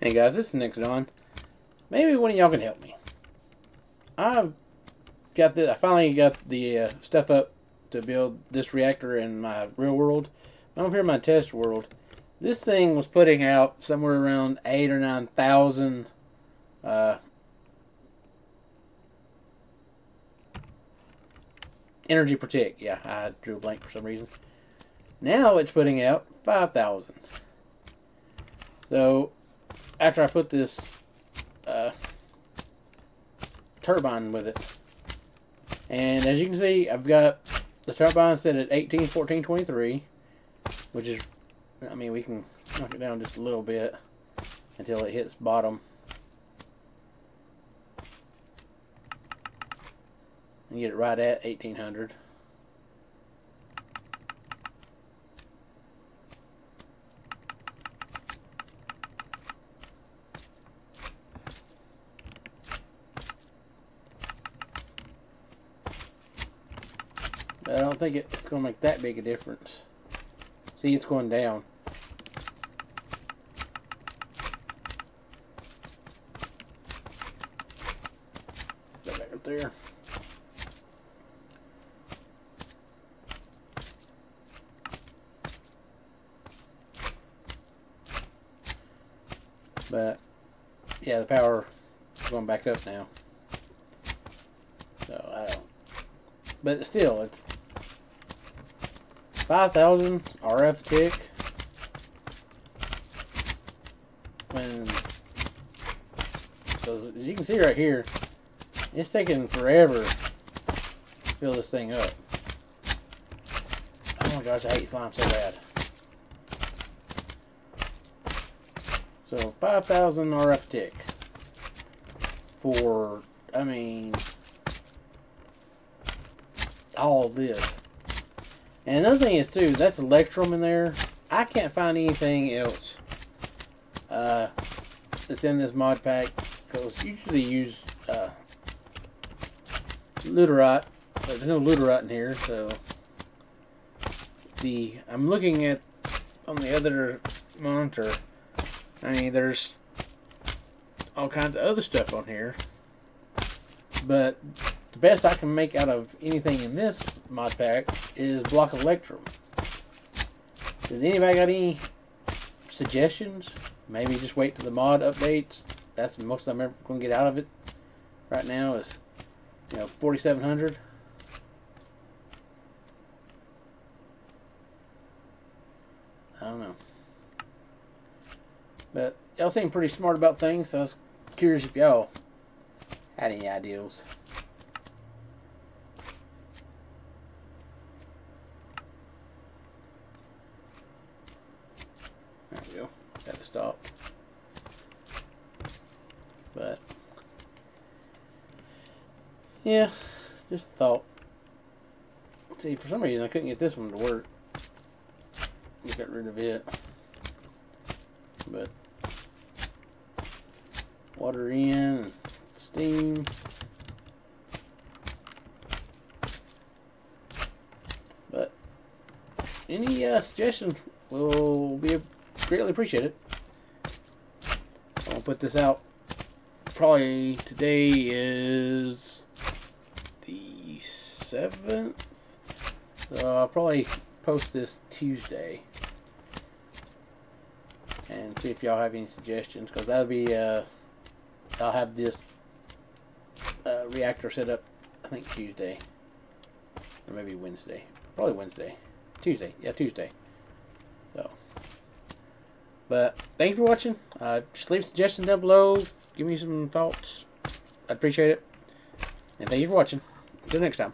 Hey guys, this is Nexadon. Maybe one of y'all can help me. I've got the I finally got the uh, stuff up to build this reactor in my real world. I'm here in my test world. This thing was putting out somewhere around eight or nine thousand uh, energy per tick. Yeah, I drew a blank for some reason. Now it's putting out five thousand. So after I put this uh, turbine with it, and as you can see, I've got the turbine set at 18, 14, 23, which is, I mean, we can knock it down just a little bit until it hits bottom. And get it right at 1800. I don't think it's going to make that big a difference. See, it's going down. Go back up there. But, yeah, the power is going back up now. So, I don't. But still, it's 5,000 RF tick. When, so as you can see right here, it's taking forever to fill this thing up. Oh my gosh, I hate slime so bad. So 5,000 RF tick for, I mean, all this. And another thing is too, that's Electrum in there. I can't find anything else uh, that's in this mod pack because usually use uh, Ludicrite, but there's no Ludicrite in here. So the I'm looking at on the other monitor. I mean, there's all kinds of other stuff on here, but the best I can make out of anything in this mod pack is block electrum. Does anybody got any suggestions? Maybe just wait till the mod updates. That's the most I'm ever going to get out of it. Right now is, you know, 4,700. I don't know. But y'all seem pretty smart about things, so I was curious if y'all had any ideas. There we go. Got to stop. But yeah, just a thought. See, for some reason I couldn't get this one to work. We got rid of it. But water in, steam. But any uh, suggestions will be greatly appreciated. I'll put this out. Probably today is the seventh. So I'll probably post this Tuesday. And see if y'all have any suggestions because that'll be uh, I'll have this uh, reactor set up I think Tuesday. Or maybe Wednesday. Probably Wednesday. Tuesday. Yeah Tuesday. So but thank you for watching. Uh, just leave suggestions down below. Give me some thoughts. I'd appreciate it. And thank you for watching. Until next time